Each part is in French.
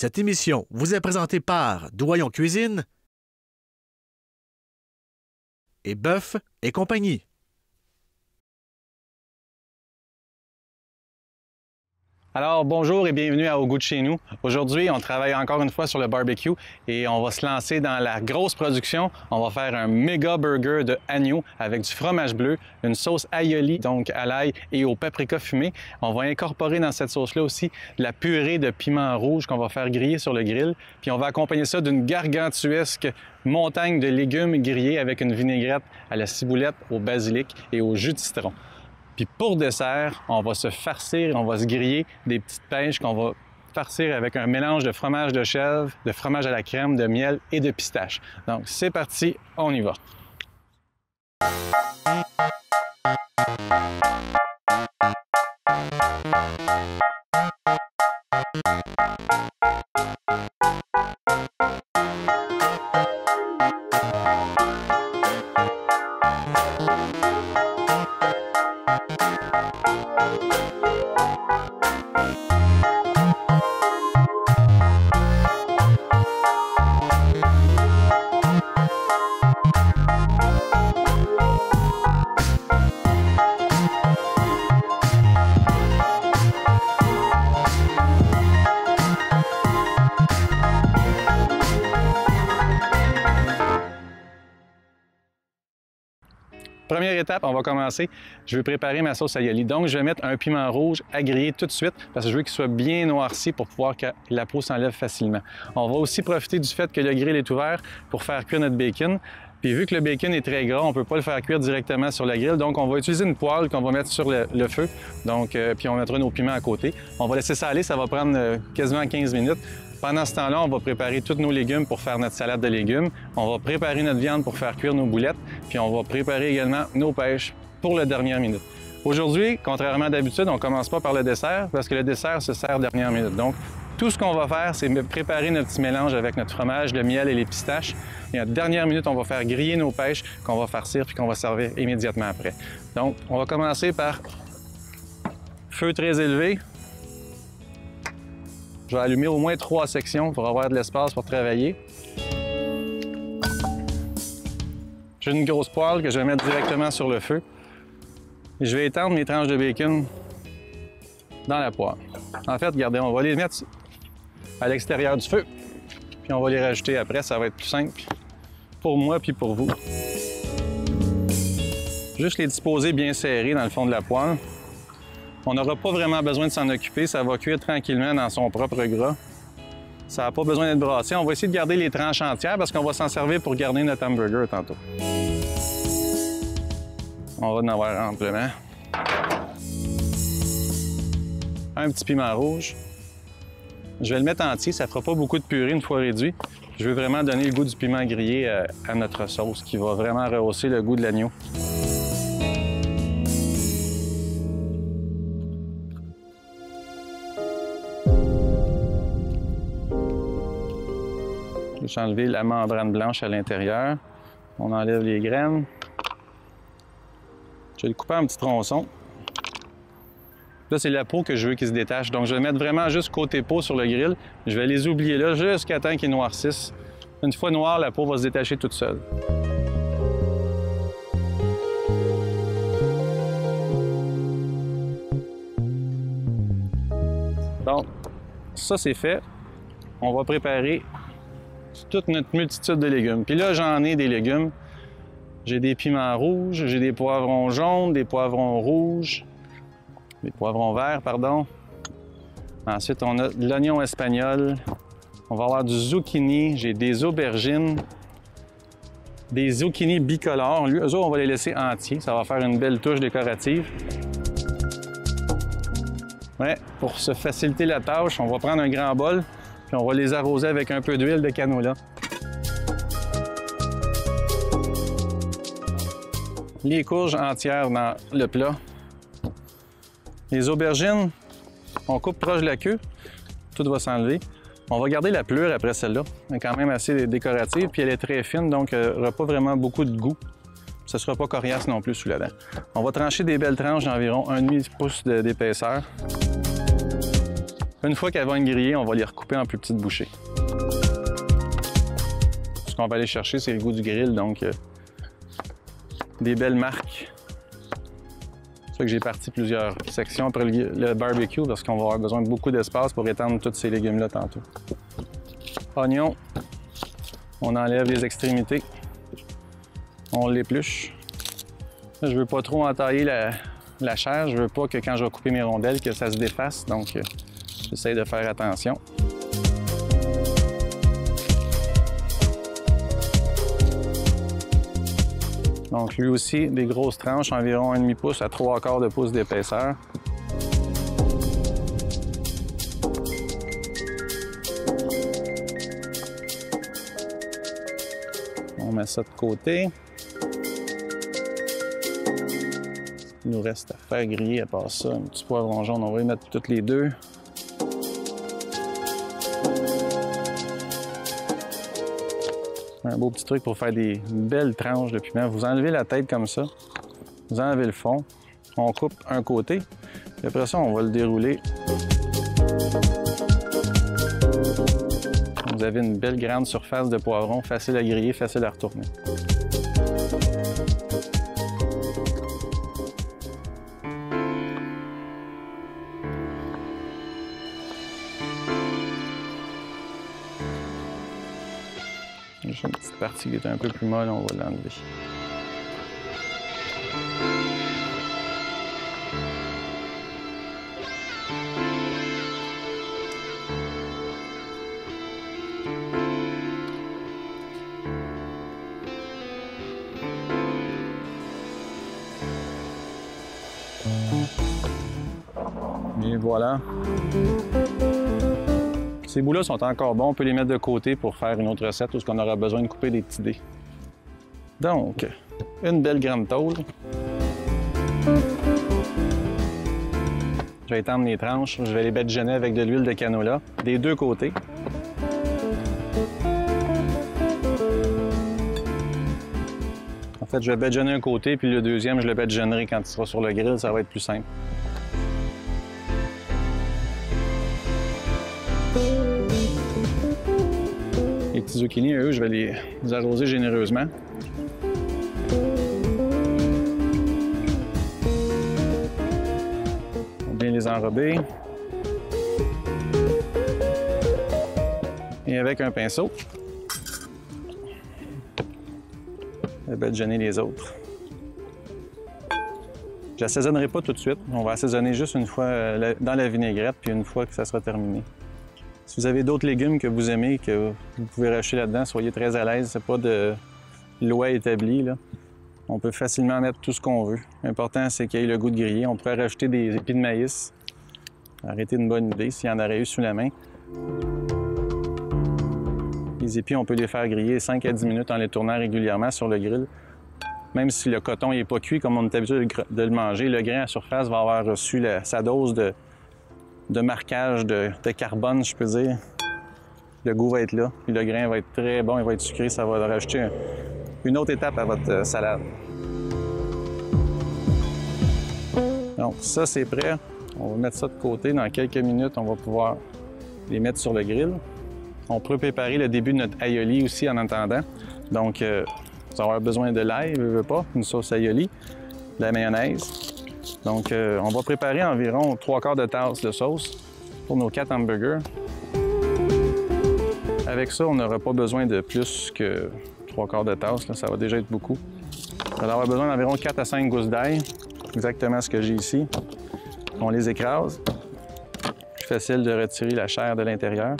Cette émission vous est présentée par Doyon Cuisine et Bœuf et compagnie. Alors bonjour et bienvenue à Au goût de chez nous. Aujourd'hui, on travaille encore une fois sur le barbecue et on va se lancer dans la grosse production. On va faire un méga burger de agneau avec du fromage bleu, une sauce aioli, donc à l'ail et au paprika fumé. On va incorporer dans cette sauce-là aussi la purée de piment rouge qu'on va faire griller sur le grill. Puis on va accompagner ça d'une gargantuesque montagne de légumes grillés avec une vinaigrette à la ciboulette, au basilic et au jus de citron. Puis pour dessert, on va se farcir, on va se griller des petites pêches qu'on va farcir avec un mélange de fromage de chèvre, de fromage à la crème, de miel et de pistache. Donc c'est parti, on y va. Première étape, on va commencer. Je vais préparer ma sauce aioli. Donc, je vais mettre un piment rouge à griller tout de suite parce que je veux qu'il soit bien noirci pour pouvoir que la peau s'enlève facilement. On va aussi profiter du fait que le grill est ouvert pour faire cuire notre bacon. Puis vu que le bacon est très gras, on ne peut pas le faire cuire directement sur la grille. Donc, on va utiliser une poêle qu'on va mettre sur le, feu. Donc, euh, puis on mettra nos piments à côté. On va laisser ça aller. Ça va prendre euh, quasiment 15 minutes. Pendant ce temps-là, on va préparer tous nos légumes pour faire notre salade de légumes. On va préparer notre viande pour faire cuire nos boulettes. Puis on va préparer également nos pêches pour la dernière minute. Aujourd'hui, contrairement à d'habitude, on ne commence pas par le dessert parce que le dessert se sert dernière minute. Donc, tout ce qu'on va faire, c'est préparer notre petit mélange avec notre fromage, le miel et les pistaches. Et à la dernière minute, on va faire griller nos pêches qu'on va farcir puis qu'on va servir immédiatement après. Donc, on va commencer par feu très élevé. Je vais allumer au moins trois sections pour avoir de l'espace pour travailler. J'ai une grosse poêle que je vais mettre directement sur le feu. Je vais étendre mes tranches de bacon dans la poêle. En fait, regardez, on va les mettre à l'extérieur du feu, puis on va les rajouter après, ça va être plus simple pour moi puis pour vous. Juste les disposer bien serrés dans le fond de la poêle. On n'aura pas vraiment besoin de s'en occuper, ça va cuire tranquillement dans son propre gras. Ça n'a pas besoin d'être brassé. On va essayer de garder les tranches entières parce qu'on va s'en servir pour garder notre hamburger tantôt. On va en avoir amplement. Un petit piment rouge. Je vais le mettre entier, ça ne fera pas beaucoup de purée une fois réduit. Je veux vraiment donner le goût du piment grillé euh, à notre sauce qui va vraiment rehausser le goût de l'agneau. J'ai enlevé la membrane blanche à l'intérieur. On enlève les graines. Je vais le couper en petits tronçons. Là, c'est la peau que je veux qu'il se détache. Donc, je vais mettre vraiment juste côté peau sur le grill. Je vais les oublier là jusqu'à temps qu'ils noircissent. Une fois noir, la peau va se détacher toute seule. Donc, ça c'est fait. On va préparer toute notre multitude de légumes. Puis là, j'en ai des légumes. J'ai des piments rouges, j'ai des poivrons jaunes, des poivrons rouges, des poivrons verts, pardon. Ensuite, on a de l'oignon espagnol. On va avoir du zucchini, j'ai des aubergines, des zucchini bicolores. Lui, eux on va les laisser entiers. Ça va faire une belle touche décorative. Ouais, pour se faciliter la tâche, on va prendre un grand bol, puis on va les arroser avec un peu d'huile de canola. Les courges entières dans le plat. Les aubergines, on coupe proche de la queue. Tout va s'enlever. On va garder la pleure après celle-là. Elle est quand même assez décorative, puis elle est très fine, donc elle n'aura pas vraiment beaucoup de goût. Ce ne sera pas coriace non plus sous la dent. On va trancher des belles tranches d'environ 1,5 pouce d'épaisseur. Une fois qu'elles vont être grillées, on va les recouper en plus petites bouchées. Ce qu'on va aller chercher, c'est le goût du grill, donc euh, des belles marques. C'est ça que j'ai parti plusieurs sections après le, barbecue parce qu'on va avoir besoin de beaucoup d'espace pour étendre tous ces légumes-là tantôt. Oignon, on enlève les extrémités, on l'épluche. Je veux pas trop entailler la, la chair, je veux pas que quand je vais couper mes rondelles, que ça se défasse, donc euh, j'essaie de faire attention. Donc lui aussi, des grosses tranches, environ 1,5 pouce à 3 quarts de pouce d'épaisseur. On met ça de côté. Il nous reste à faire griller à part ça. Un petit poivron jaune, on va y mettre toutes les deux. Un beau petit truc pour faire des belles tranches de piment. Vous enlevez la tête comme ça. Vous enlevez le fond. On coupe un côté. Et après ça, on va le dérouler. Vous avez une belle grande surface de poivron, facile à griller, facile à retourner. Petite partie qui est un peu plus molle, on va l'enlever. Sont encore bons. On peut les mettre de côté pour faire une autre recette où on aura besoin de couper des petits dés. Donc, une belle grande tôle. Je vais étendre les tranches. Je vais les badigeonner avec de l'huile de canola des deux côtés. En fait, je vais badigeonner un côté, puis le deuxième, je le badigeonnerai quand il sera sur le grill. Ça va être plus simple. Eux, je vais les, arroser généreusement. On bien les enrober. Et avec un pinceau, je vais badigeonner les autres. Je n'assaisonnerai pas tout de suite. On va assaisonner juste une fois euh, dans la vinaigrette, puis une fois que ça sera terminé. Si vous avez d'autres légumes que vous aimez, que vous pouvez racheter là-dedans, soyez très à l'aise. C'est pas de loi établie. On peut facilement mettre tout ce qu'on veut. L'important, c'est qu'il y ait le goût de griller. On pourrait rajouter des épis de maïs. Arrêter une bonne idée s'il y en aurait eu sous la main. Les épis, on peut les faire griller 5 à 10 minutes en les tournant régulièrement sur le grill. Même si le coton n'est pas cuit comme on est habitué de le manger, le grain à surface va avoir reçu sa dose de, de marquage de, carbone, je peux dire. Le goût va être là, puis le grain va être très bon, il va être sucré, ça va rajouter un- une autre étape à votre euh, salade. Donc ça c'est prêt. On va mettre ça de côté. Dans quelques minutes, on va pouvoir les mettre sur le grill. On peut préparer le début de notre aioli aussi en attendant. Donc, euh, vous allez avoir besoin de l'ail, je veux pas, une sauce aioli, de la mayonnaise. Donc, euh, on va préparer environ trois quarts de tasse de sauce pour nos quatre hamburgers. Avec ça, on n'aura pas besoin de plus que trois quarts de tasse. Ça va déjà être beaucoup. On va avoir besoin d'environ 4 à 5 gousses d'ail, exactement ce que j'ai ici. On les écrase. Plus facile de retirer la chair de l'intérieur.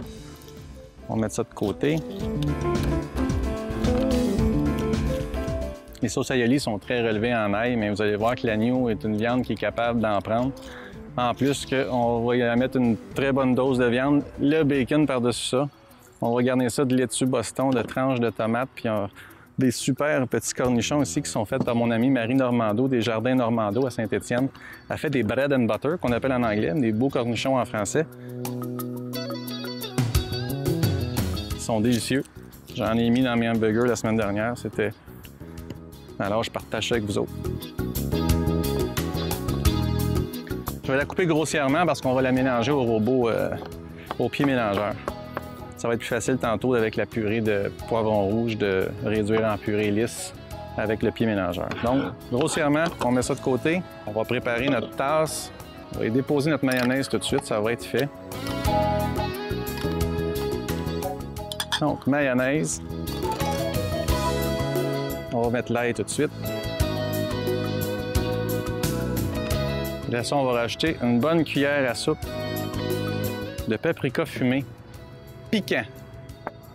On mettre ça de côté. Les sauces aioli sont très relevées en ail, mais vous allez voir que l'agneau est une viande qui est capable d'en prendre. En plus, on va mettre une très bonne dose de viande, le bacon par-dessus ça. On va garder ça de laitue Boston, de tranches de tomates, puis euh, des super petits cornichons ici qui sont faits par mon amie Marie Normando, des Jardins Normando à Saint-Étienne. Elle fait des bread and butter, qu'on appelle en anglais, des beaux cornichons en français. Ils sont délicieux. J'en ai mis dans mes hamburgers la semaine dernière. C'était. Alors, je partage ça avec vous autres. Je vais la couper grossièrement parce qu'on va la mélanger au robot, euh, au pied mélangeur. Ça va être plus facile tantôt avec la purée de poivron rouge de réduire en purée lisse avec le pied mélangeur. Donc, grossièrement, on met ça de côté. On va préparer notre tasse. On va y déposer notre mayonnaise tout de suite, ça va être fait. Donc, mayonnaise. On va mettre l'ail tout de suite. Là, ça, on va rajouter une bonne cuillère à soupe de paprika fumé piquant.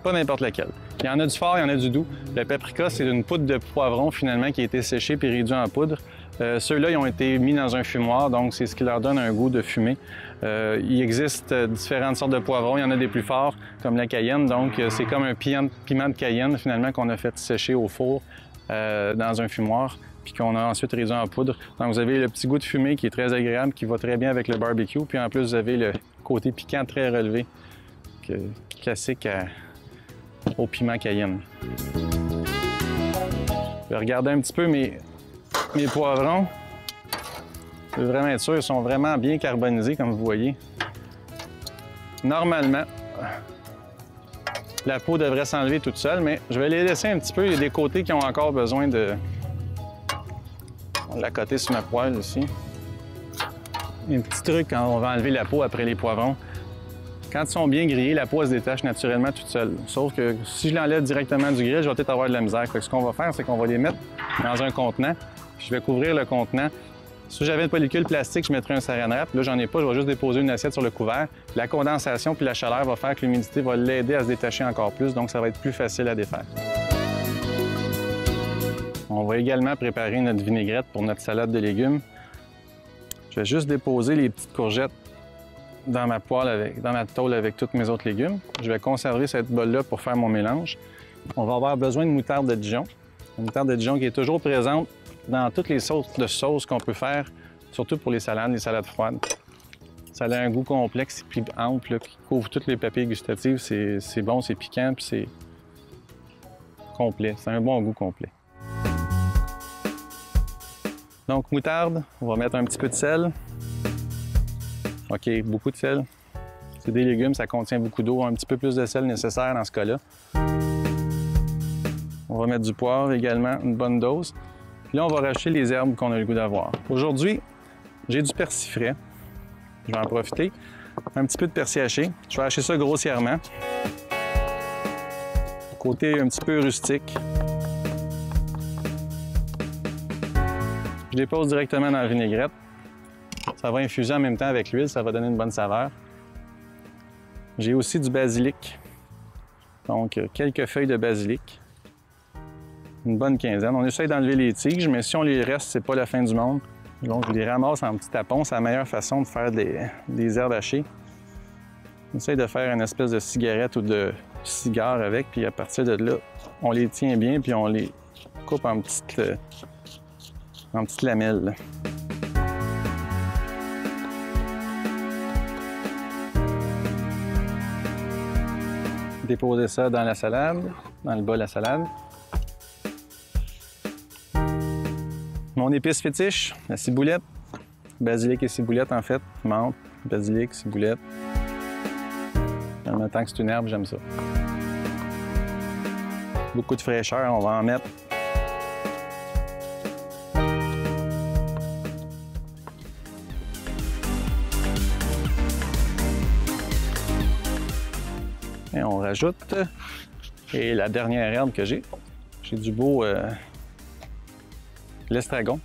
Pas n'importe lequel. Il y en a du fort, il y en a du doux. Le paprika, c'est une poudre de poivron finalement qui a été séchée puis réduite en poudre. Euh, Ceux-là, ils ont été mis dans un fumoir, donc c'est ce qui leur donne un goût de fumée. Euh, il existe différentes sortes de poivrons. Il y en a des plus forts, comme la cayenne. Donc, euh, c'est comme un piment de cayenne finalement qu'on a fait sécher au four euh, dans un fumoir puis qu'on a ensuite réduit en poudre. Donc, vous avez le petit goût de fumée qui est très agréable, qui va très bien avec le barbecue. Puis en plus, vous avez le côté piquant très relevé, que- classique au piment cayenne. Je vais regarder un petit peu mes, mes poivrons. Je veux vraiment être sûr, ils sont vraiment bien carbonisés, comme vous voyez. Normalement, la peau devrait s'enlever toute seule, mais je vais les laisser un petit peu. Il y a des côtés qui ont encore besoin de... L'a coté sur ma poêle ici. Un petit truc quand on va enlever la peau après les poivrons. Quand ils sont bien grillés, la peau se détache naturellement toute seule. Sauf que si je l'enlève directement du grill, je vais peut-être avoir de la misère. Ce qu'on va faire, c'est qu'on va les mettre dans un contenant. Je vais couvrir le contenant. Si j'avais une pellicule plastique, je mettrais un saran. Là, j'en ai pas, je vais juste déposer une assiette sur le couvert. La condensation puis la chaleur va faire que l'humidité va l'aider à se détacher encore plus, donc ça va être plus facile à défaire. On va également préparer notre vinaigrette pour notre salade de légumes. Je vais juste déposer les petites courgettes dans ma poêle, avec, dans ma tôle avec tous mes autres légumes. Je vais conserver cette bolle-là pour faire mon mélange. On va avoir besoin de moutarde de Dijon. Une moutarde de Dijon qui est toujours présente dans toutes les sortes de sauces qu'on peut faire, surtout pour les salades, les salades froides. Ça a un goût complexe puis ample là, qui couvre toutes les papilles gustatives. C'est bon, c'est piquant puis c'est complet. C'est un bon goût complet. Donc, moutarde, on va mettre un petit peu de sel. OK, beaucoup de sel. C'est des légumes, ça contient beaucoup d'eau, un petit peu plus de sel nécessaire dans ce cas-là. On va mettre du poivre également, une bonne dose. Là, on va rajouter les herbes qu'on a le goût d'avoir. Aujourd'hui, j'ai du persil frais. Je vais en profiter. Un petit peu de persil haché. Je vais hacher ça grossièrement. Côté un petit peu rustique. Je dépose directement dans la vinaigrette. Ça va infuser en même temps avec l'huile, ça va donner une bonne saveur. J'ai aussi du basilic. Donc, euh, quelques feuilles de basilic. Une bonne quinzaine. On essaye d'enlever les tiges, mais si on les reste, c'est pas la fin du monde. Donc, je les ramasse en petits tapons. C'est la meilleure façon de faire des, des herbes hachées. On essaye de faire une espèce de cigarette ou de cigare avec, puis à partir de là, on les tient bien, puis on les coupe en petites, euh, en petites lamelles. Déposer ça dans la salade, dans le bol à salade. Mon épice fétiche, la ciboulette. Basilic et ciboulette, en fait. Menthe, basilic, ciboulette. En même temps que c'est une herbe, j'aime ça. Beaucoup de fraîcheur, on va en mettre. Et on rajoute. Et la dernière herbe que j'ai, j'ai du beau euh, l'estragon.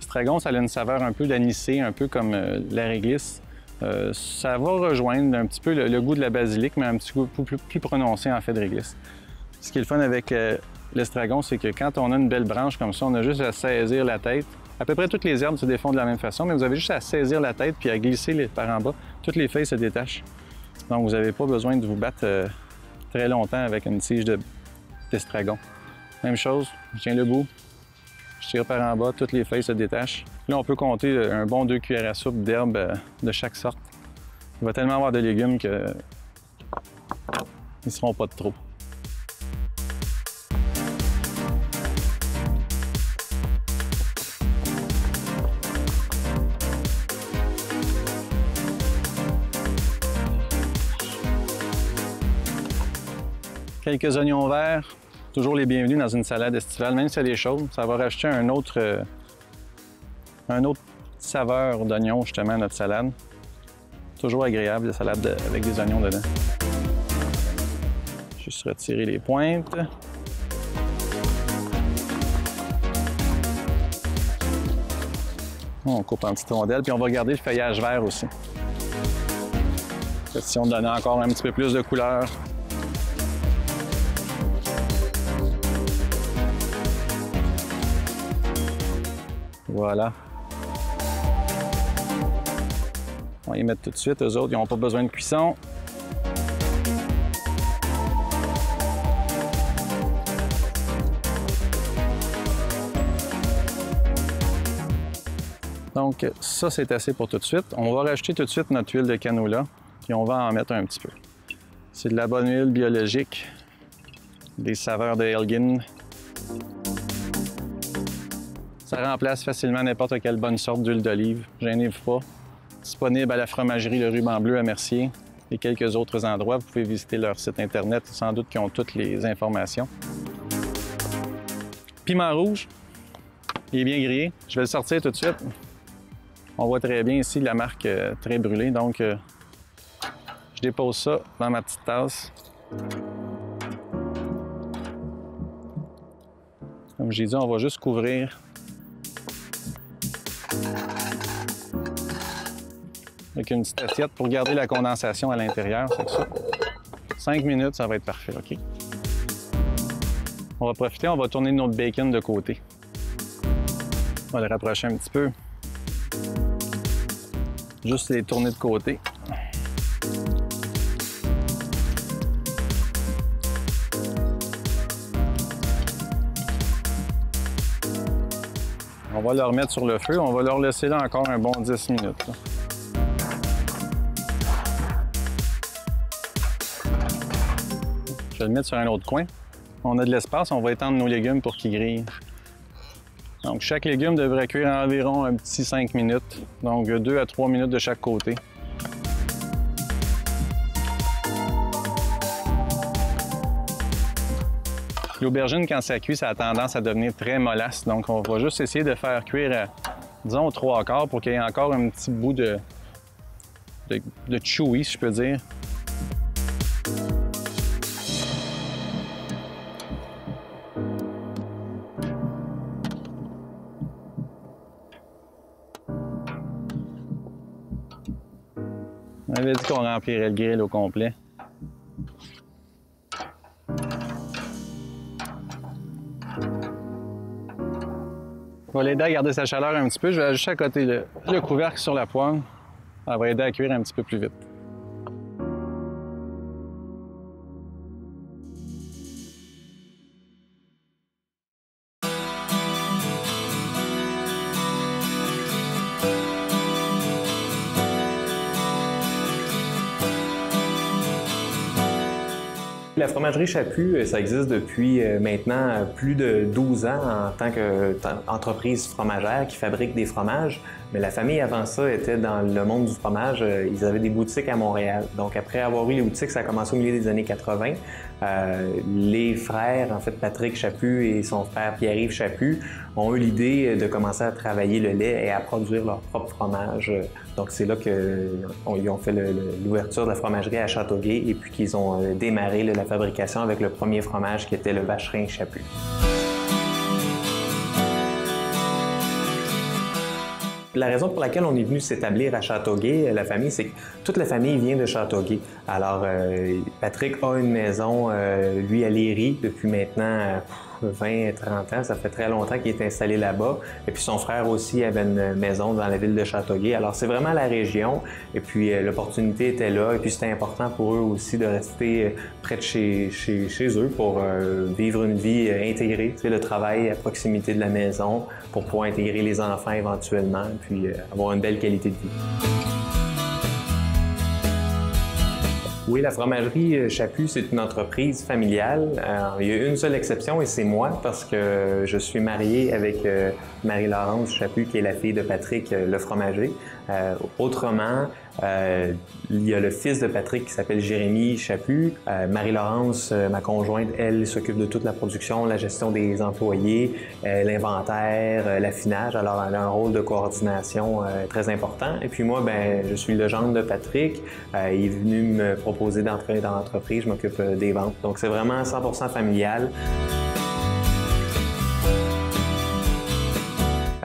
L'estragon, ça a une saveur un peu d'anisée, un peu comme euh, la réglisse. Euh, ça va rejoindre un petit peu le, goût de la basilic, mais un petit goût plus, plus- prononcé en fait de réglisse. Ce qui est le fun avec euh, l'estragon, c'est que quand on a une belle branche comme ça, on a juste à saisir la tête. À peu près toutes les herbes se défont de la même façon, mais vous avez juste à saisir la tête puis à glisser par en bas. Toutes les feuilles se détachent. Donc, vous n'avez pas besoin de vous battre très longtemps avec une tige de- d'estragon. Même chose, je tiens le bout, je tire par en bas, toutes les feuilles se détachent. Là, on peut compter euh, un bon 2 cuillères à soupe d'herbe euh, de chaque sorte. Il va tellement avoir de légumes que ils seront pas de trop. Quelques oignons verts, toujours les bienvenus dans une salade estivale, même si elle est chaude, ça va rajouter un autre, euh, un autre saveur d'oignon justement à notre salade. Toujours agréable, la salade de- avec des oignons dedans. Juste retirer les pointes. On coupe en petites rondelles, puis on va garder le feuillage vert aussi. Question de donner encore un petit peu plus de couleur. Voilà. On va y mettre tout de suite. Eux autres, ils n'ont pas besoin de cuisson. Donc, ça, c'est assez pour tout de suite. On va rajouter tout de suite notre huile de canola, puis on va en mettre un petit peu. C'est de la bonne huile biologique, des saveurs de Elgin. Ça remplace facilement n'importe quelle bonne sorte d'huile d'olive. Gênez-vous pas. Disponible à la fromagerie Le Ruban Bleu à Mercier et quelques autres endroits. Vous pouvez visiter leur site internet, sans doute qu'ils ont toutes les informations. Piment rouge, il est bien grillé. Je vais le sortir tout de suite. On voit très bien ici la marque euh, très brûlée, donc euh, je dépose ça dans ma petite tasse. Comme j'ai dit, on va juste couvrir avec une petite assiette pour garder la condensation à l'intérieur. Ça. Cinq minutes, ça va être parfait, OK? On va profiter, on va tourner notre bacon de côté. On va le rapprocher un petit peu. Juste les tourner de côté. On va le remettre sur le feu. On va leur laisser là encore un bon 10 minutes. Je vais le mettre sur un autre coin. On a de l'espace, on va étendre nos légumes pour qu'ils grillent. Donc, chaque légume devrait cuire environ un petit 5 minutes. Donc, 2 à 3 minutes de chaque côté. L'aubergine, quand ça cuit, ça a tendance à devenir très mollasse. Donc, on va juste essayer de faire cuire, disons, trois quarts pour qu'il y ait encore un petit bout de, de, de chewy, si je peux dire. Avait dit qu'on remplirait le grill au complet. On va l'aider à garder sa chaleur un petit peu. Je vais ajouter à côté le, le couvercle sur la poêle. Ça va aider à cuire un petit peu plus vite. Fromagerie Chaput, euh, ça existe depuis euh, maintenant euh, plus de 12 ans en tant qu'entreprise fromagère qui fabrique des fromages. Mais la famille avant ça était dans le monde du fromage. Ils avaient des boutiques à Montréal. Donc après avoir eu les boutiques, ça a commencé au milieu des années 80. Euh, les frères, en fait Patrick Chaput et son frère Pierre-Yves Chaput, ont eu l'idée de commencer à travailler le lait et à produire leur propre fromage. Donc c'est là qu'ils ont fait l'ouverture de la fromagerie à Châteauguay et puis qu'ils ont euh, démarré la fabrication avec le premier fromage qui était le vacherin Chaput. La raison pour laquelle on est venu s'établir à Châteauguay, la famille, c'est que toute la famille vient de Châteauguay. Alors, euh, Patrick a une maison, euh, lui, à Léry, depuis maintenant euh, 20, 30 ans. Ça fait très longtemps qu'il est installé là-bas. Et puis, son frère aussi avait une maison dans la ville de Châteauguay. Alors, c'est vraiment la région. Et puis, euh, l'opportunité était là. Et puis, c'était important pour eux aussi de rester euh, près de chez, eux pour euh, vivre une vie intégrée. Tu sais, le travail à proximité de la maison pour pouvoir intégrer les enfants éventuellement, puis avoir une belle qualité de vie. Oui, la fromagerie euh, Chaput, c'est une entreprise familiale. Euh, il y a une seule exception et c'est moi parce que je suis marié avec euh, Marie-Laurence Chaput, qui est la fille de Patrick, le fromager. Euh, autrement, Euh, il y a le fils de Patrick qui s'appelle Jérémy Chaput. Euh, Marie-Laurence, euh, ma conjointe, elle s'occupe de toute la production, la gestion des employés, l'inventaire, l'affinage. Alors, elle a un rôle de coordination très important. Et puis moi, ben, je suis le gendre de Patrick. il est venu me proposer d'entrer dans l'entreprise. Je m'occupe des ventes. Donc, c'est vraiment 100% familial.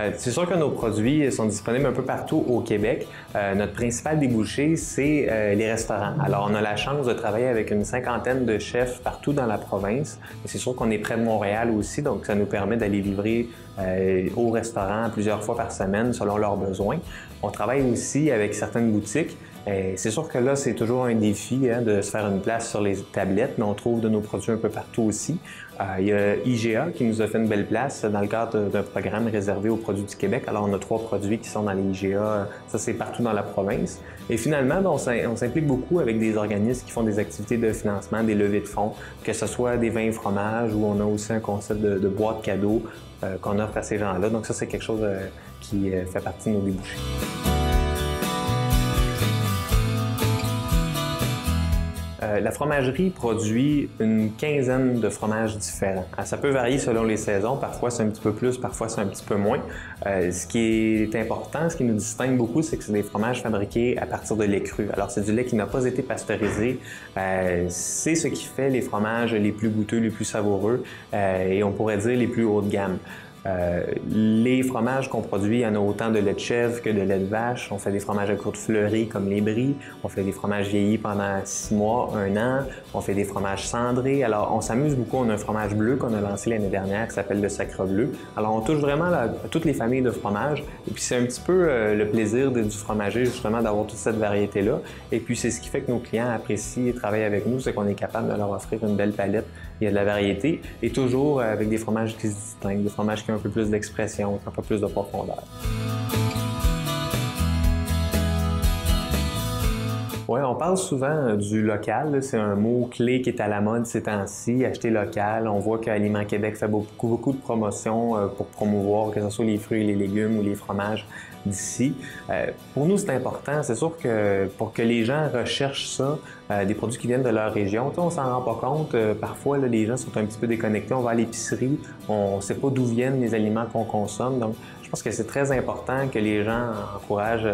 Euh, c'est sûr que nos produits sont disponibles un peu partout au Québec. Euh, notre principal débouché, c'est euh, les restaurants. Alors, on a la chance de travailler avec une cinquantaine de chefs partout dans la province. C'est sûr qu'on est près de Montréal aussi, donc ça nous permet d'aller livrer au restaurant plusieurs fois par semaine selon leurs besoins. On travaille aussi avec certaines boutiques c'est sûr que là, c'est toujours un défi hein, de se faire une place sur les tablettes, mais on trouve de nos produits un peu partout aussi. Euh, il y a IGA qui nous a fait une belle place dans le cadre d'un programme réservé aux produits du Québec. Alors, on a trois produits qui sont dans les IGA. Ça, c'est partout dans la province. Et finalement, ben, on s'implique beaucoup avec des organismes qui font des activités de financement, des levées de fonds, que ce soit des vins et fromages ou on a aussi un concept de, de boîte cadeau euh, qu'on offre à ces gens-là. Donc, ça, c'est quelque chose euh, qui fait partie de nos débouchés. Euh, la fromagerie produit une quinzaine de fromages différents. Euh, ça peut varier selon les saisons. Parfois, c'est un petit peu plus, parfois, c'est un petit peu moins. Euh, ce qui est important, ce qui nous distingue beaucoup, c'est que c'est des fromages fabriqués à partir de lait cru. Alors, c'est du lait qui n'a pas été pasteurisé. c'est ce qui fait les fromages les plus goûteux, les plus savoureux et on pourrait dire les plus haut de gamme. Euh, les fromages qu'on produit, il y en a autant de lait de chèvre que de lait de vache. On fait des fromages à croûte fleurie comme les brie. On fait des fromages vieillis pendant six mois, un an. On fait des fromages cendrés. Alors, on s'amuse beaucoup. On a un fromage bleu qu'on a lancé l'année dernière qui s'appelle le Sacre Bleu. Alors, on touche vraiment toutes les familles de fromages. Et puis, c'est un petit peu euh, le plaisir du fromager, justement, d'avoir toute cette variété-là. Et puis, c'est ce qui fait que nos clients apprécient et travaillent avec nous, c'est qu'on est capable de leur offrir une belle palette. De la variété et toujours avec des fromages qui se distinguent, des fromages qui un peu plus d'expression, un peu plus de profondeur. Oui, on parle souvent euh, du local. C'est un mot clé qui est à la mode ces temps-ci, acheter local. On voit qu'Aliment Québec fait beaucoup, beaucoup de promotions euh, pour promouvoir que ce soit les fruits les légumes ou les fromages d'ici. Euh, pour nous, c'est important. C'est sûr que pour que les gens recherchent ça, des produits qui viennent de leur région, on s'en rend pas compte. parfois, les gens sont un petit peu déconnectés. On va à l'épicerie, on ne sait pas d'où viennent les aliments qu'on consomme. Donc, pense que c'est très important que les gens encouragent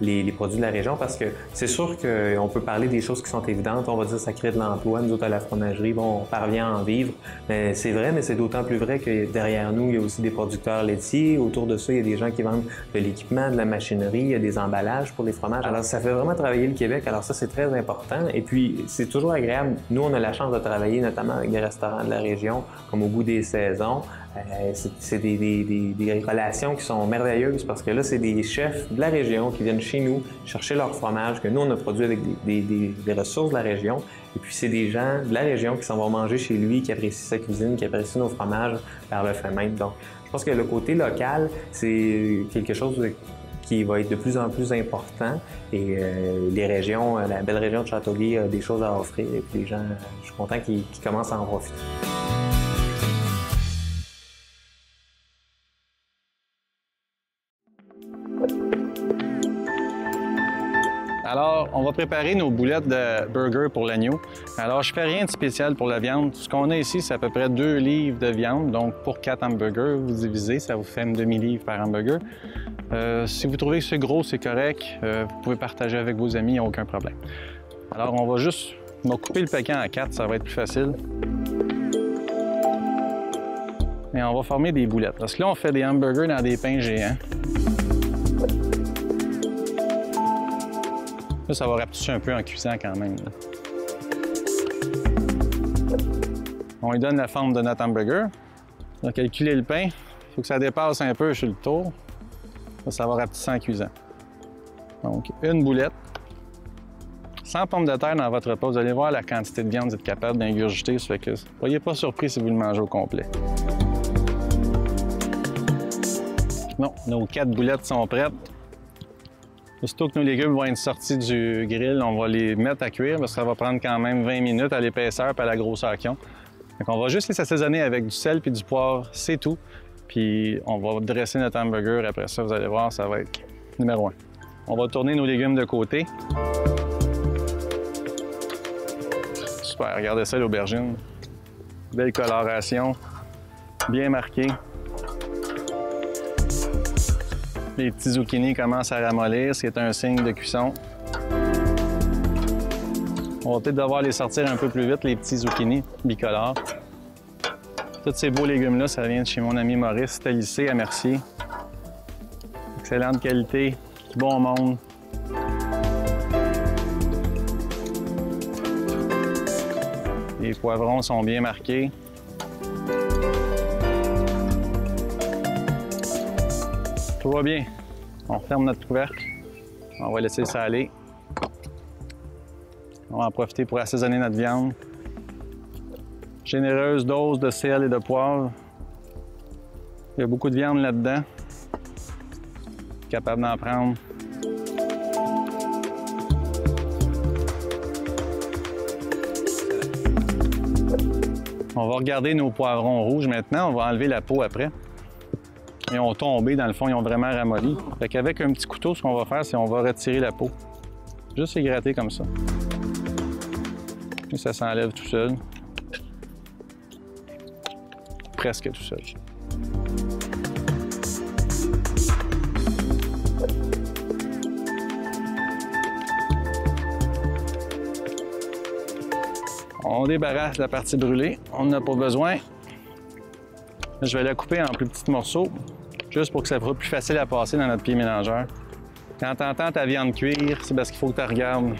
les, produits de la région parce que c'est sûr qu'on peut parler des choses qui sont évidentes. On va dire ça crée de l'emploi. Nous autres, à la fromagerie, bon, on parvient à en vivre. Mais c'est vrai, mais c'est d'autant plus vrai que derrière nous, il y a aussi des producteurs laitiers. Autour de ça, il y a des gens qui vendent de l'équipement, de la machinerie, il y a des emballages pour les fromages. Alors, ça fait vraiment travailler le Québec. Alors, ça, c'est très important. Et puis, c'est toujours agréable. Nous, on a la chance de travailler notamment avec des restaurants de la région, comme au bout des saisons. Euh, c'est des, relations qui sont merveilleuses parce que là, c'est des chefs de la région qui viennent chez nous chercher leur fromage que nous, on a produit avec des, ressources de la région. Et puis, c'est des gens de la région qui s'en vont manger chez lui, qui apprécient sa cuisine, qui apprécient nos fromages par le fait même. Donc, je pense que le côté local, c'est quelque chose qui va être de plus en plus important. Et euh, les régions, la belle région de Châteauguay a des choses à offrir. Et puis les gens, je suis content qu'ils commencent à en profiter. Va préparer nos boulettes de burger pour l'agneau. Alors, je fais rien de spécial pour la viande. Ce qu'on a ici, c'est à peu près deux livres de viande. Donc, pour quatre hamburgers, vous divisez, ça vous fait une demi-livre par hamburger. Euh, si vous trouvez que c'est gros, c'est correct. Euh, vous pouvez partager avec vos amis, il n'y a aucun problème. Alors, on va juste couper le paquet en quatre, ça va être plus facile. Et on va former des boulettes. Parce que là, on fait des hamburgers dans des pains géants. Ça va rapetisser un peu en cuisant quand même. On lui donne la forme de notre hamburger. On va calculer le pain. Il faut que ça dépasse un peu sur le tour. ça va rapetisser en cuisant. Donc, une boulette. Sans pomme de terre dans votre repas, vous allez voir la quantité de viande que vous êtes capable d'ingurgiter. Ça fait que soyez pas surpris si vous le mangez au complet. Bon, nos quatre boulettes sont prêtes. Aussitôt que nos légumes vont être sortis du grill, on va les mettre à cuire parce que ça va prendre quand même 20 minutes à l'épaisseur et à la grosseur qu'ils. Donc on va juste les assaisonner avec du sel puis du poivre, c'est tout. Puis on va dresser notre hamburger. Après ça, vous allez voir, ça va être numéro un. On va tourner nos légumes de côté. Super, regardez ça l'aubergine. Belle coloration, bien marquée. Les petits zucchini commencent à ramollir, ce qui est un signe de cuisson. On va peut-être devoir les sortir un peu plus vite, les petits zucchini bicolores. Tous ces beaux légumes-là, ça vient de chez mon ami Maurice Talissé à Mercier. Excellente qualité, bon monde. Les poivrons sont bien marqués. Tout va bien. On ferme notre couvercle. On va laisser ça aller. On va en profiter pour assaisonner notre viande. Généreuse dose de sel et de poivre. Il y a beaucoup de viande là-dedans. Capable d'en prendre. On va regarder nos poivrons rouges maintenant. On va enlever la peau après. Ils ont tombé, dans le fond, ils ont vraiment ramolli. Fait qu'avec un petit couteau, ce qu'on va faire, c'est on va retirer la peau. Juste les comme ça. Puis ça s'enlève tout seul. Presque tout seul. On débarrasse la partie brûlée. On n'en a pas besoin. Je vais la couper en plus petits morceaux, juste pour que ça soit plus facile à passer dans notre pied mélangeur. Quand tu entends ta viande cuire, c'est parce qu'il faut que tu regardes.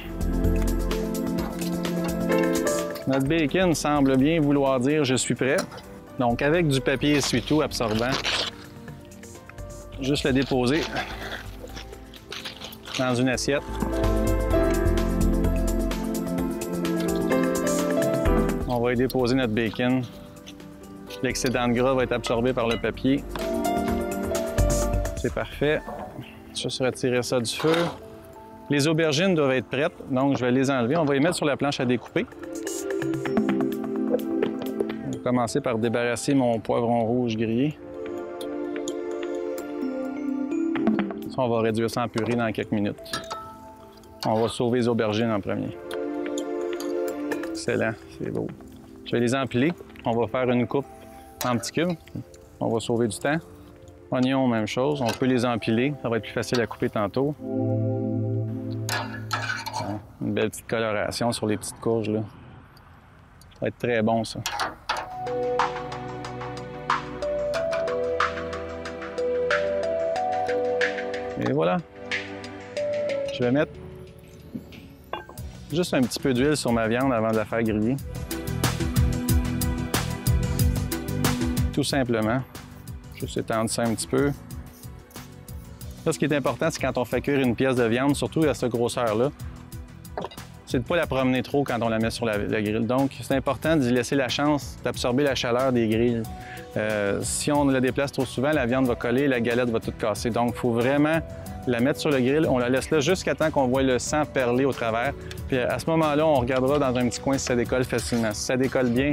Notre bacon semble bien vouloir dire je suis prêt. Donc avec du papier essuie-tout absorbant, juste le déposer dans une assiette. On va y déposer notre bacon. L'excédent de gras va être absorbé par le papier. C'est parfait. Juste retirer ça du feu. Les aubergines doivent être prêtes, donc je vais les enlever. On va les mettre sur la planche à découper. Je vais commencer par débarrasser mon poivron rouge grillé. Ça, on va réduire ça en purée dans quelques minutes. On va sauver les aubergines en premier. Excellent, c'est beau. Je vais les empiler. On va faire une coupe en petits cubes. On va sauver du temps. Oignons, même chose. On peut les empiler. Ça va être plus facile à couper tantôt. Une belle petite coloration sur les petites courges. Là. Ça va être très bon, ça. Et voilà. Je vais mettre juste un petit peu d'huile sur ma viande avant de la faire griller. Tout simplement. Juste étendre ça un petit peu. Là, ce qui est important, c'est quand on fait cuire une pièce de viande, surtout à cette grosseur-là, c'est de ne pas la promener trop quand on la met sur la, la grille. Donc, c'est important d'y laisser la chance d'absorber la chaleur des grilles. Euh, si on la déplace trop souvent, la viande va coller, la galette va tout casser. Donc, il faut vraiment la mettre sur le grill. On la laisse là jusqu'à temps qu'on voit le sang perler au travers. Puis à ce moment-là, on regardera dans un petit coin si ça décolle facilement. Si ça décolle bien,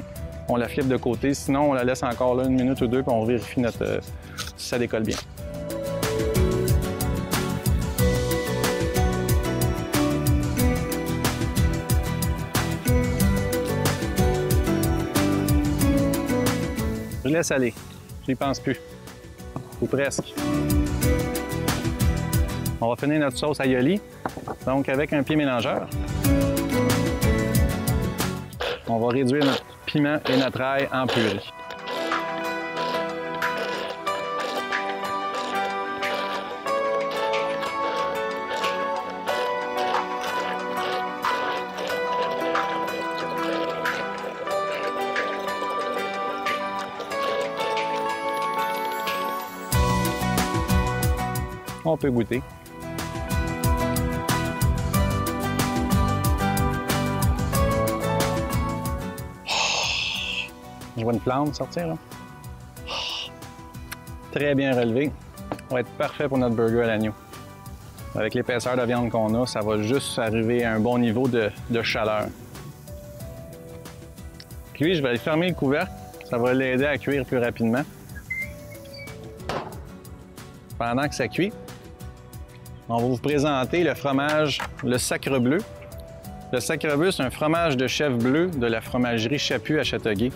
on la flippe de côté. Sinon, on la laisse encore là une minute ou deux, puis on vérifie notre, euh, si ça décolle bien. Je laisse aller. J'y pense plus. Ou presque. On va finir notre sauce aioli, donc avec un pied mélangeur. On va réduire notre et notre ail en purée. On peut goûter. Je vois une plante sortir là. Très bien relevé. Ça va être parfait pour notre burger à l'agneau. Avec l'épaisseur de viande qu'on a, ça va juste arriver à un bon niveau de, de chaleur. Puis je vais aller fermer le couvercle. Ça va l'aider à cuire plus rapidement. Pendant que ça cuit, on va vous présenter le fromage, le sacre bleu. Le sacre bleu, c'est un fromage de chèvre bleu de la fromagerie Chaput à Châteauguay.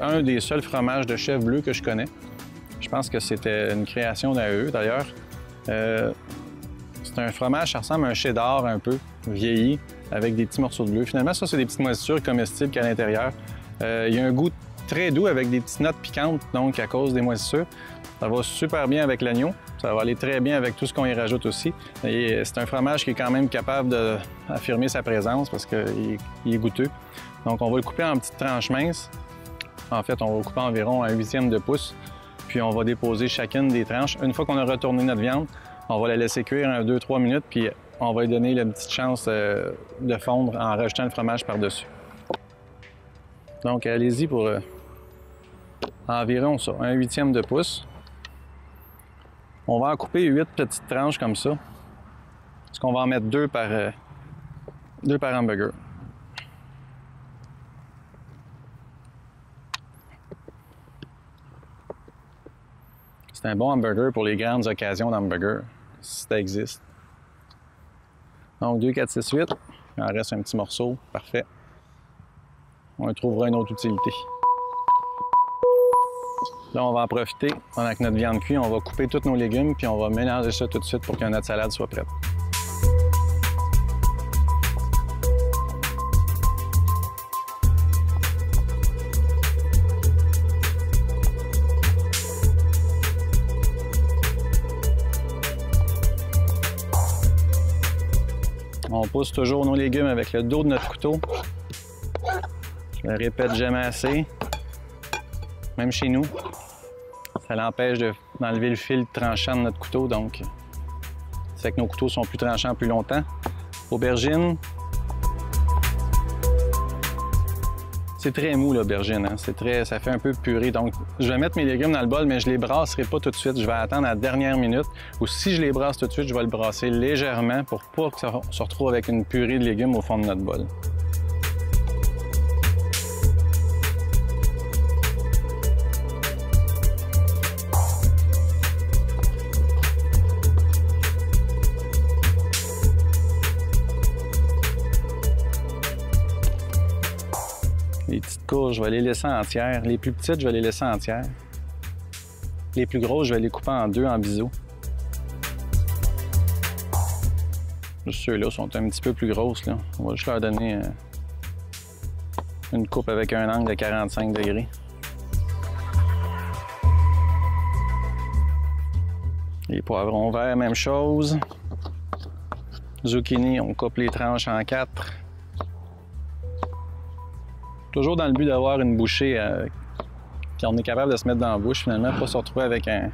Un des seuls fromages de chèvre bleu que je connais. Je pense que c'était une création d'AE d'ailleurs. Euh, c'est un fromage, ça ressemble à un cheddar un peu, vieilli, avec des petits morceaux de bleu. Finalement, ça, c'est des petites moisissures comestibles qu'à l'intérieur. Euh, il y a un goût très doux avec des petites notes piquantes, donc à cause des moisissures. Ça va super bien avec l'agneau. Ça va aller très bien avec tout ce qu'on y rajoute aussi. Et c'est un fromage qui est quand même capable d'affirmer sa présence parce qu'il est goûteux. Donc, on va le couper en petites tranches minces. En fait, on va couper environ un huitième de pouce, puis on va déposer chacune des tranches. Une fois qu'on a retourné notre viande, on va la laisser cuire un 2-3 minutes, puis on va lui donner la petite chance euh, de fondre en rajoutant le fromage par-dessus. Donc, allez-y pour euh, environ ça, un huitième de pouce. On va en couper huit petites tranches comme ça. Parce qu'on va en mettre deux par, euh, deux par hamburger. C'est un bon hamburger pour les grandes occasions d'hamburger, si ça existe. Donc 2, 4, 6, 8. Il en reste un petit morceau. Parfait. On trouvera une autre utilité. Là, on va en profiter pendant que notre viande cuit. On va couper tous nos légumes puis on va mélanger ça tout de suite pour que notre salade soit prête. Toujours nos légumes avec le dos de notre couteau. Je le répète jamais assez. Même chez nous, ça l'empêche d'enlever le fil tranchant de notre couteau, donc fait que nos couteaux sont plus tranchants plus longtemps. Aubergine. C'est très mou l'aubergine, hein? très, ça fait un peu purée. Donc, je vais mettre mes légumes dans le bol, mais je les brasserai pas tout de suite. Je vais attendre la dernière minute. Ou si je les brasse tout de suite, je vais le brasser légèrement pour pas que ça se retrouve avec une purée de légumes au fond de notre bol. Les petites courges, je vais les laisser entières. Les plus petites, je vais les laisser entières. Les plus grosses, je vais les couper en deux en biseaux. Ceux-là sont un petit peu plus grosses. On va juste leur donner euh, une coupe avec un angle de 45 degrés. Les poivrons verts, même chose. Zucchini, on coupe les tranches en quatre. Toujours dans le but d'avoir une bouchée euh, qu'on est capable de se mettre dans la bouche finalement, pas se retrouver avec un-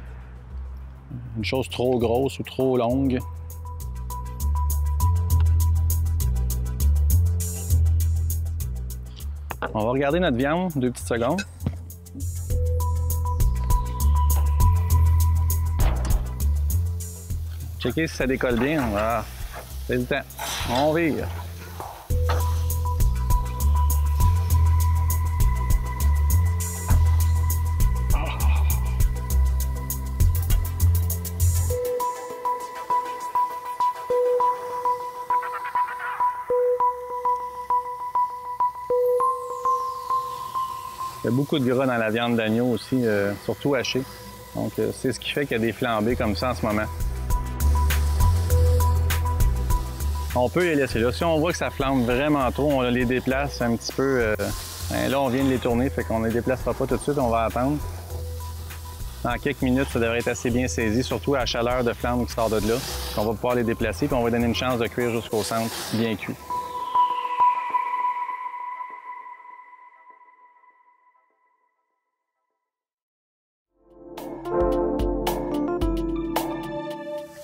une chose trop grosse ou trop longue. On va regarder notre viande deux petites secondes. Checker si ça décolle bien. Voilà. Du temps. On vire. De gras dans la viande d'agneau aussi, euh, surtout hachée. Donc, euh, c'est ce qui fait qu'il y a des flambées comme ça en ce moment. On peut les laisser là. Si on voit que ça flambe vraiment trop, on les déplace un petit peu. euh, ben là, on vient de les tourner, fait qu'on ne les déplacera pas tout de suite, on va attendre. Dans quelques minutes, ça devrait être assez bien saisi, surtout à la chaleur de flamme qui sort de là. On va pouvoir les déplacer, puis on va donner une chance de cuire jusqu'au centre, bien cuit.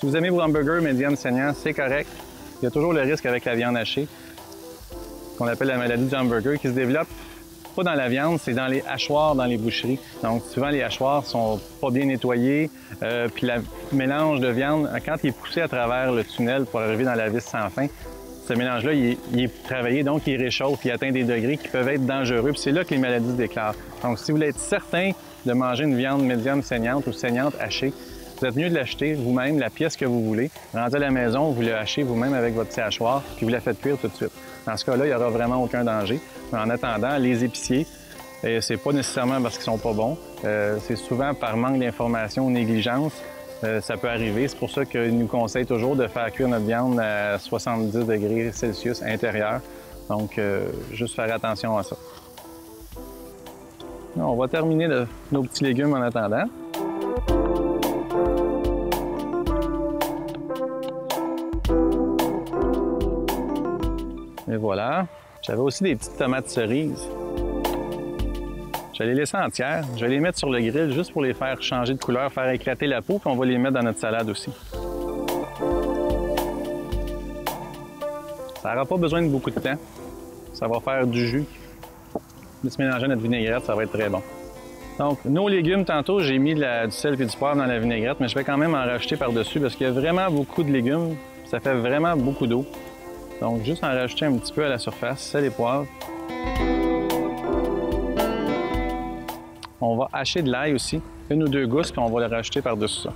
Vous aimez vos hamburgers médium saignants, c'est correct. Il y a toujours le risque avec la viande hachée, qu'on appelle la maladie du hamburger, qui se développe pas dans la viande, c'est dans les hachoirs dans les boucheries. Donc souvent les hachoirs sont pas bien nettoyés, euh, puis le mélange de viande, quand il est poussé à travers le tunnel pour arriver dans la vis sans fin, ce mélange-là, il, il est travaillé, donc il réchauffe, il atteint des degrés qui peuvent être dangereux, puis c'est là que les maladies se déclarent. Donc, si vous voulez être certain de manger une viande médium saignante ou saignante hachée, vous êtes mieux de l'acheter vous-même, la pièce que vous voulez. Rendu à la maison, vous le hachez vous-même avec votre petit hachoir, puis vous la faites cuire tout de suite. Dans ce cas-là, il n'y aura vraiment aucun danger. Mais en attendant, les épiciers, et c'est pas nécessairement parce qu'ils sont pas bons, euh, c'est souvent par manque d'information ou négligence. Euh, ça peut arriver. C'est pour ça qu'ils nous conseillent toujours de faire cuire notre viande à 70 degrés Celsius intérieur. Donc, euh, juste faire attention à ça. On va terminer nos petits légumes en attendant. Et voilà. J'avais aussi des petites tomates cerises. Je vais les laisser entières. Je vais les mettre sur le grill juste pour les faire changer de couleur, faire éclater la peau, puis on va les mettre dans notre salade aussi. Ça n'aura pas besoin de beaucoup de temps. Ça va faire du jus. De se mélanger notre vinaigrette, ça va être très bon. Donc, nos légumes, tantôt, j'ai mis du sel et du poivre dans la vinaigrette, mais je vais quand même en rajouter par-dessus parce qu'il y a vraiment beaucoup de légumes. Ça fait vraiment beaucoup d'eau. Donc, juste en rajouter un petit peu à la surface, sel et poivre. On va hacher de l'ail aussi, une ou deux gousses, puis on va le rajouter par-dessus ça.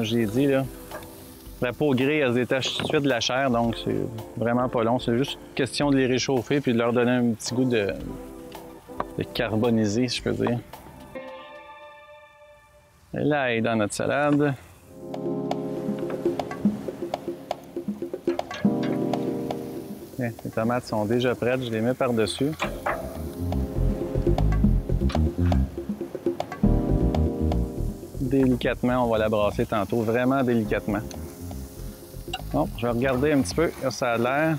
Comme je l'ai dit. Là. La peau grise, elle se détache tout de suite de la chair, donc c'est vraiment pas long. C'est juste question de les réchauffer puis de leur donner un petit goût de, de carbonisé, si je peux dire. Et l'ail dans notre salade. Bien, les tomates sont déjà prêtes, je les mets par-dessus. Délicatement, on va la brasser tantôt, vraiment délicatement. Bon, je vais regarder un petit peu, là, ça a l'air.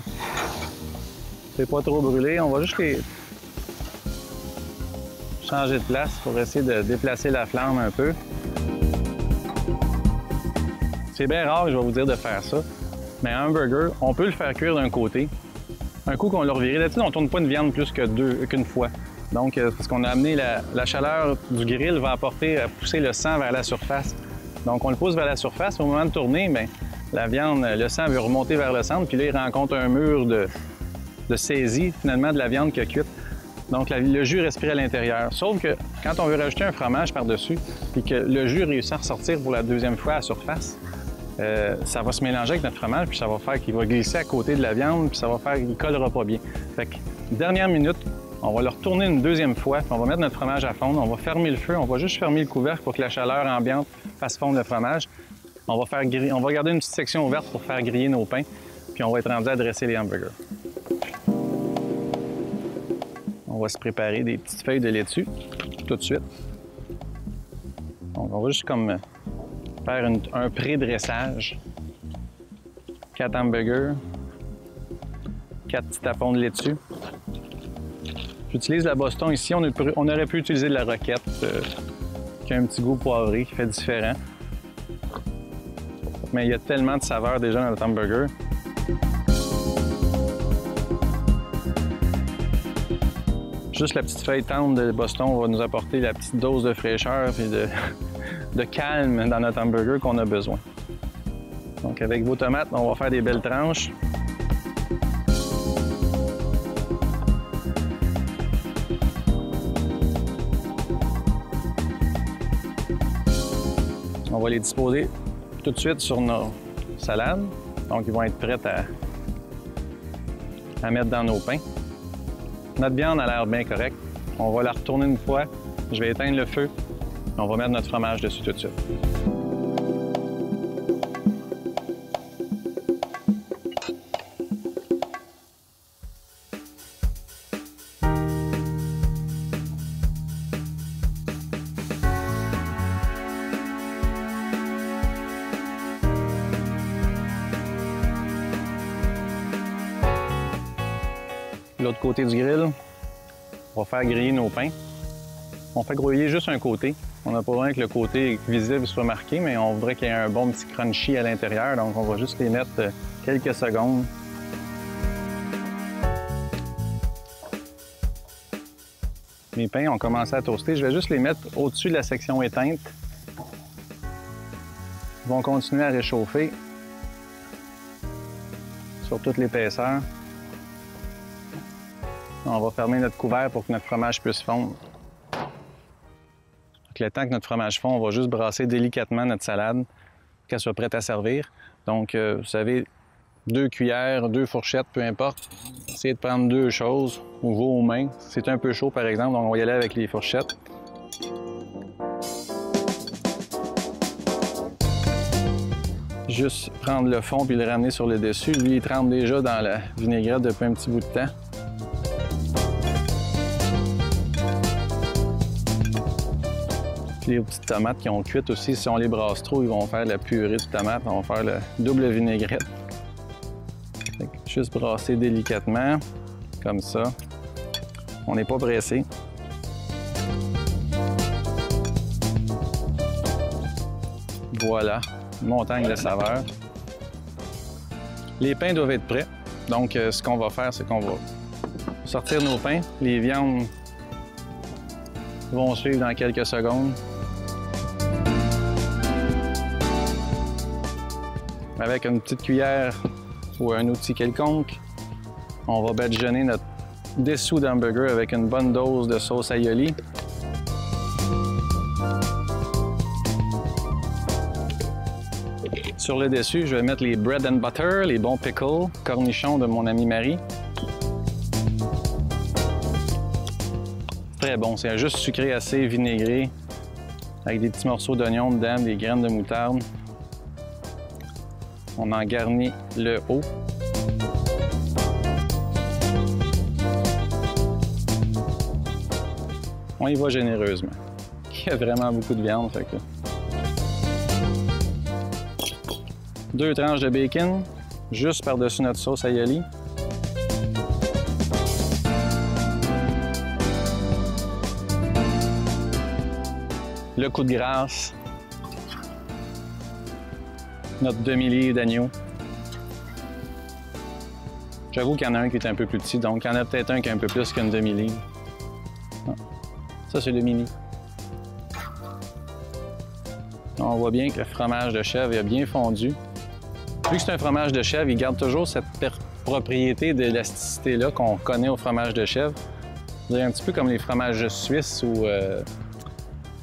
C'est pas trop brûlé, on va juste les changer de place pour essayer de déplacer la flamme un peu. C'est bien rare, je vais vous dire, de faire ça. Mais un hamburger, on peut le faire cuire d'un côté. Un coup qu'on l'a reviré, d'habitude, on tourne pas une viande plus que deux, qu'une fois. Donc, euh, parce qu'on a amené la, chaleur du grill va apporter, à pousser le sang vers la surface. Donc, on le pousse vers la surface. Au moment de tourner, bien, la viande, le sang veut remonter vers le centre, puis là, il rencontre un mur de, saisie, finalement, de la viande qui a cuite. Donc, le jus respire à l'intérieur. Sauf que quand on veut rajouter un fromage par-dessus, puis que le jus réussit à ressortir pour la deuxième fois à la surface, euh, ça va se mélanger avec notre fromage, puis ça va faire qu'il va glisser à côté de la viande, puis ça va faire qu'il collera pas bien. Fait que, dernière minute, on va le retourner une deuxième fois, on va mettre notre fromage à fondre, on va fermer le feu, on va juste fermer le couvercle pour que la chaleur ambiante fasse fondre le fromage. On va, faire on va garder une petite section ouverte pour faire griller nos pains, puis on va être rendu à dresser les hamburgers. On va se préparer des petites feuilles de laitue tout de suite. Donc, on va juste comme faire un pré-dressage. Quatre hamburgers, quatre petits tapons de laitue. J'utilise la Boston ici. On, aurait pu utiliser de la roquette euh, qui a un petit goût poivré, qui fait différent. Mais il y a tellement de saveurs déjà dans notre hamburger. Juste la petite feuille tendre de Boston va nous apporter la petite dose de fraîcheur et de calme dans notre hamburger qu'on a besoin. Donc avec vos tomates, on va faire des belles tranches. Va les disposer tout de suite sur nos salades. Donc ils vont être prêts à, à mettre dans nos pains. Notre viande a l'air bien correcte. On va la retourner une fois. Je vais éteindre le feu. On va mettre notre fromage dessus tout de suite. Côté du grill, on va faire griller nos pains. On fait grouiller juste un côté. On n'a pas besoin que le côté visible soit marqué, mais on voudrait qu'il y ait un bon petit crunchy à l'intérieur, donc on va juste les mettre euh, quelques secondes. Mes pains ont commencé à toaster. Je vais juste les mettre au-dessus de la section éteinte. Ils vont continuer à réchauffer sur toute l'épaisseur. On va fermer notre couvert pour que notre fromage puisse fondre. Donc, le temps que notre fromage fond, on va juste brasser délicatement notre salade, qu'elle soit prête à servir. Donc, euh, vous savez, deux cuillères, deux fourchettes, peu importe. Essayez de prendre deux choses ou vos mains. C'est un peu chaud, par exemple, donc on va y aller avec les fourchettes. Juste prendre le fond puis le ramener sur le dessus. Lui, il trempe déjà dans la vinaigrette depuis un petit bout de temps. Les petites tomates qui ont cuit aussi, si on les brasse trop, ils vont faire la purée de tomates. On va faire le double vinaigrette. Juste brasser délicatement, comme ça. On n'est pas pressé. Voilà, montagne de saveur. Les pains doivent être prêts. Donc, euh, ce qu'on va faire, c'est qu'on va sortir nos pains. Les viandes vont suivre dans quelques secondes. Avec une petite cuillère ou un outil quelconque, on va badigeonner notre dessous d'hamburger avec une bonne dose de sauce aioli. Sur le dessus, je vais mettre les bread and butter, les bons pickles, cornichons de mon ami Marie. Très bon, c'est juste sucré assez vinaigré, avec des petits morceaux d'oignon dedans, des graines de moutarde. On en garnit le haut. On y va généreusement. Il y a vraiment beaucoup de viande, fait que... Deux tranches de bacon, juste par-dessus notre sauce aioli. Le coup de grâce. Notre demi-livre d'agneau. J'avoue qu'il y en a un qui est un peu plus petit, donc il y en a peut-être un qui est un peu plus qu'une demi-livre. Ah. Ça, c'est le mini. On voit bien que le fromage de chèvre est bien fondu. Vu que c'est un fromage de chèvre, il garde toujours cette propriété d'élasticité-là qu'on connaît au fromage de chèvre. C'est un petit peu comme les fromages suisses ou euh,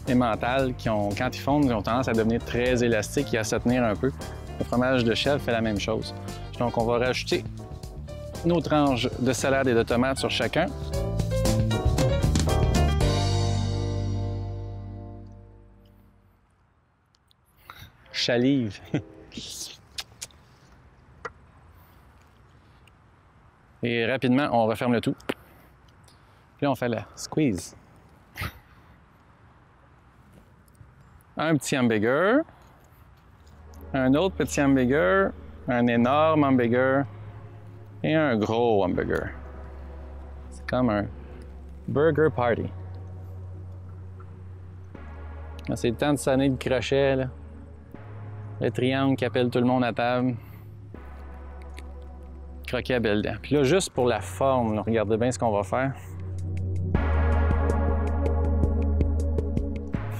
emmental qui ont, quand ils fondent, ils ont tendance à devenir très élastiques et à se tenir un peu. Le fromage de chèvre fait la même chose. Donc, on va rajouter nos tranches de salade et de tomates sur chacun. Chalive. Et rapidement, on referme le tout. Puis là, on fait la squeeze. Un petit hamburger. Un autre petit hamburger. Un énorme hamburger. Et un gros hamburger. C'est comme un burger party. C'est le temps de sonner le crochet. Le triangle qui appelle tout le monde à table croquer à belle dent. Puis là, juste pour la forme, regardez bien ce qu'on va faire.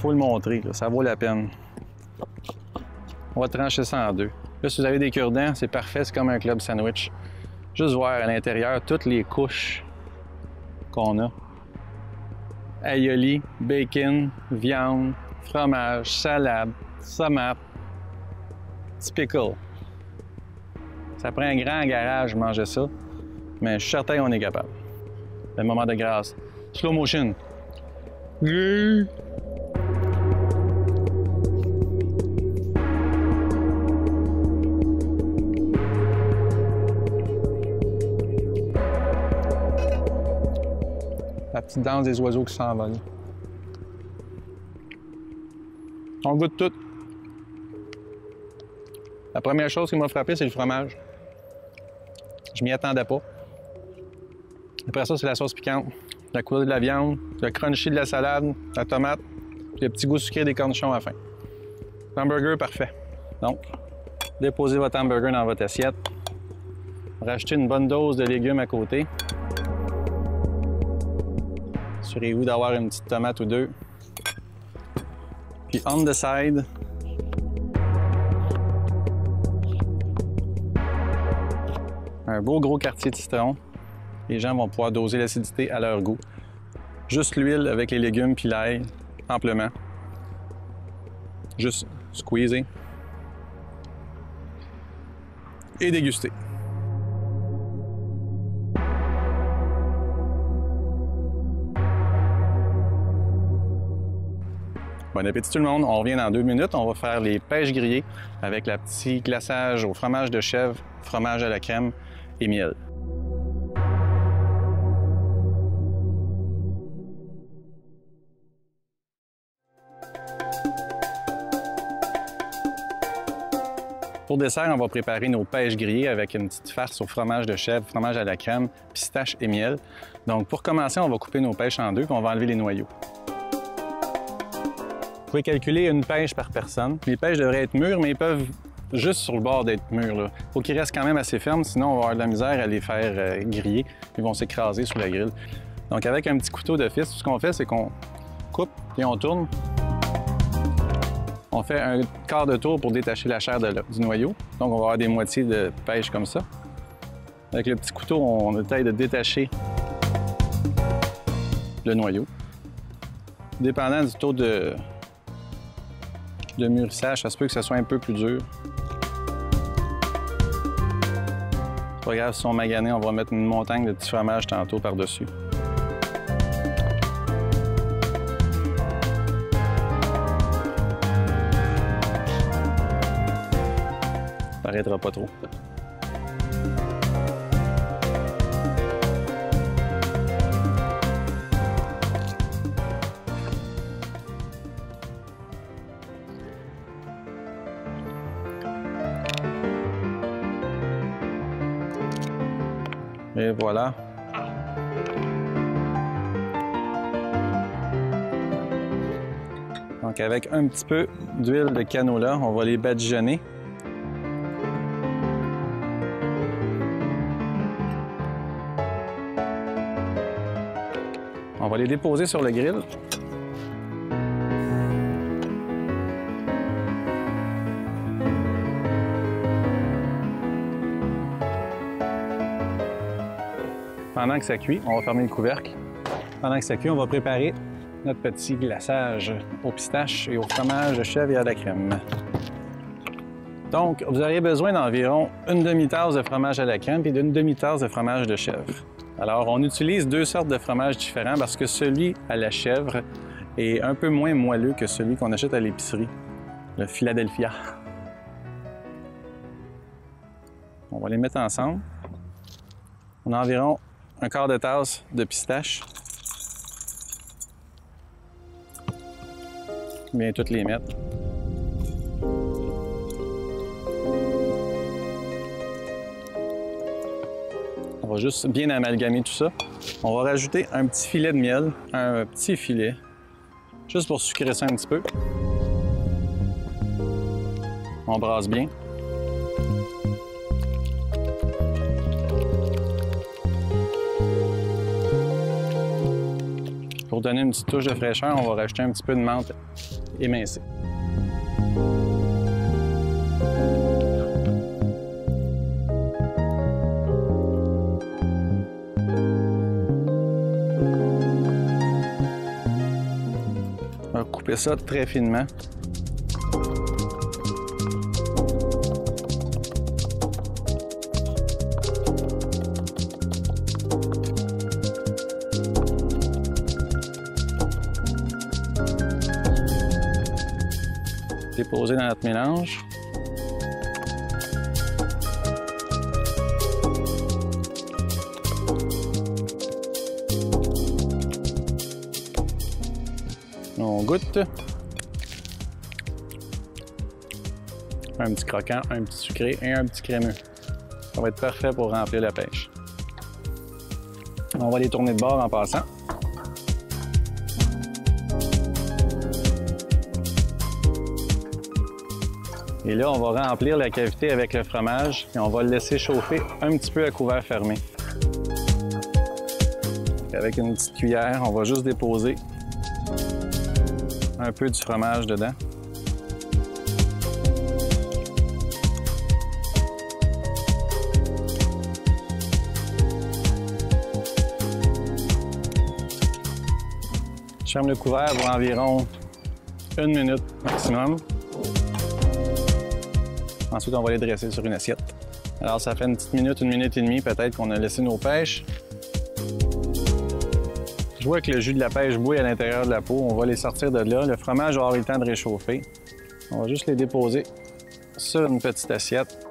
Faut le montrer, ça vaut la peine. On va trancher ça en deux. Là, si vous avez des cure-dents, c'est parfait, c'est comme un club sandwich. Juste voir à l'intérieur toutes les couches qu'on a. Aioli, bacon, viande, fromage, salade, tomate, petit pickle. Ça prend un grand garage manger ça, mais je suis certain qu'on est capable. Le moment de grâce. Slow motion. Petite des oiseaux qui s'envolent. On goûte tout. La première chose qui m'a frappé, c'est le fromage. Je m'y attendais pas. Après ça, c'est la sauce piquante, la couleur de la viande, le crunchy de la salade, la tomate, puis le petit goût sucré des cornichons à la fin. Hamburger parfait. Donc, déposez votre hamburger dans votre assiette. Rachetez une bonne dose de légumes à côté. Assurez-vous d'avoir une petite tomate ou deux. Puis on the side, un beau gros quartier de citron. Les gens vont pouvoir doser l'acidité à leur goût. Juste l'huile avec les légumes puis l'ail, amplement. Juste squeezer. Et déguster. Bon appétit tout le monde. On revient dans deux minutes. On va faire les pêches grillées avec la petit glaçage au fromage de chèvre, fromage à la crème et miel. Pour dessert, on va préparer nos pêches grillées avec une petite farce au fromage de chèvre, fromage à la crème, pistache et miel. Donc pour commencer, on va couper nos pêches en deux puis on va enlever les noyaux. Vous pouvez calculer une pêche par personne. Les pêches devraient être mûres, mais ils peuvent juste sur le bord d'être mûrs. Il faut qu'ils restent quand même assez fermes, sinon on va avoir de la misère à les faire euh, griller. Ils vont s'écraser sous la grille. Donc avec un petit couteau de fils, tout ce qu'on fait, c'est qu'on coupe et on tourne. On fait un quart de tour pour détacher la chair du noyau. Donc on va avoir des moitiés de pêche comme ça. Avec le petit couteau, on essaye de détacher le noyau. Dépendant du taux de, de mûrissage, ça se peut que ce soit un peu plus dur. C'est pas grave, si on magané, on va mettre une montagne de petits fromages tantôt par-dessus. Ça paraîtra pas trop. Et voilà. Donc avec un petit peu d'huile de canola, on va les badigeonner. On va les déposer sur le grill. Pendant que ça cuit, on va fermer le couvercle. Pendant que ça cuit, on va préparer notre petit glaçage au pistache et au fromage de chèvre et à la crème. Donc, vous aurez besoin d'environ une demi-tasse de fromage à la crème et d'une demi-tasse de fromage de chèvre. Alors, on utilise deux sortes de fromages différents parce que celui à la chèvre est un peu moins moelleux que celui qu'on achète à l'épicerie, le Philadelphia. On va les mettre ensemble. On a environ un quart de tasse de pistache. Bien toutes les mettre. On va juste bien amalgamer tout ça. On va rajouter un petit filet de miel, un petit filet, juste pour sucrer ça un petit peu. On brasse bien. Pour donner une petite touche de fraîcheur, on va rajouter un petit peu de menthe émincée. On va couper ça très finement. Déposer dans notre mélange. On goûte. Un petit croquant, un petit sucré et un petit crémeux. Ça va être parfait pour remplir la pêche. On va les tourner de bord en passant. Et là, on va remplir la cavité avec le fromage et on va le laisser chauffer un petit peu à couvert fermé. Avec une petite cuillère, on va juste déposer un peu du fromage dedans. Je ferme le couvert pour environ une minute maximum. Ensuite, on va les dresser sur une assiette. Alors, ça fait une petite minute, une minute et demie peut-être qu'on a laissé nos pêches. Je vois que le jus de la pêche bouille à l'intérieur de la peau. On va les sortir de là. Le fromage va avoir eu le temps de réchauffer. On va juste les déposer sur une petite assiette.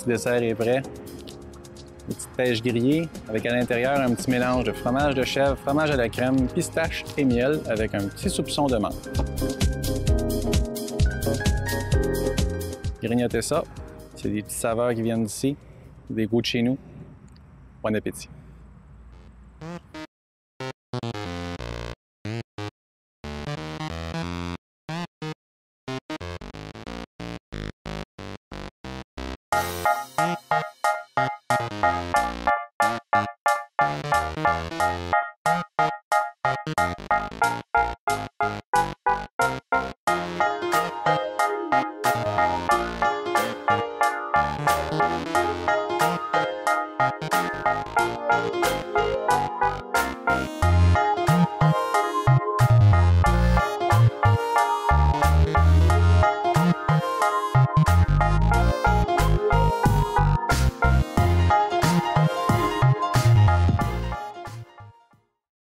Petit dessert est prêt. Une petite pêche grillée avec à l'intérieur un petit mélange de fromage de chèvre, fromage à la crème, pistache et miel avec un petit soupçon de menthe. Grignotez ça. C'est des petites saveurs qui viennent d'ici, des goûts de chez nous. Bon appétit.